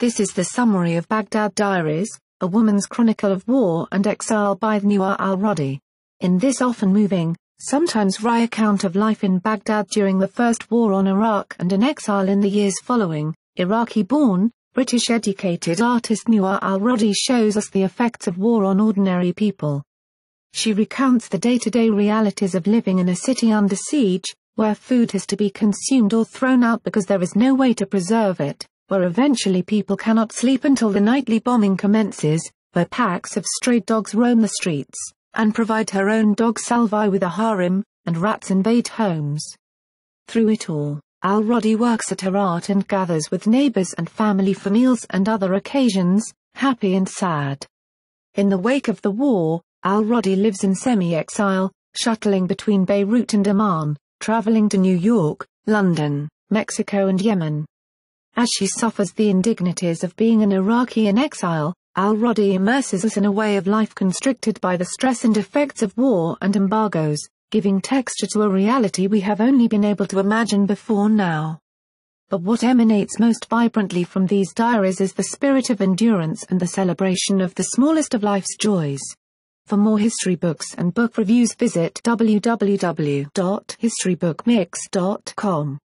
This is the summary of Baghdad Diaries, a woman's chronicle of war and exile by Nuha al-Radi. In this often moving, sometimes wry account of life in Baghdad during the First War on Iraq and in exile in the years following, Iraqi-born, British-educated artist Nuha al-Radi shows us the effects of war on ordinary people. She recounts the day-to-day -day realities of living in a city under siege, where food has to be consumed or thrown out because there is no way to preserve it, where eventually people cannot sleep until the nightly bombing commences, where packs of stray dogs roam the streets, and provide her own dog Salvi with a harem, and rats invade homes. Through it all, Al-Radi works at her art and gathers with neighbors and family for meals and other occasions, happy and sad. In the wake of the war, Al-Radi lives in semi-exile, shuttling between Beirut and Amman, traveling to New York, London, Mexico and Yemen. As she suffers the indignities of being an Iraqi in exile, Al-Radi immerses us in a way of life constricted by the stress and effects of war and embargoes, giving texture to a reality we have only been able to imagine before now. But what emanates most vibrantly from these diaries is the spirit of endurance and the celebration of the smallest of life's joys. For more history books and book reviews visit www.historybookmix.com.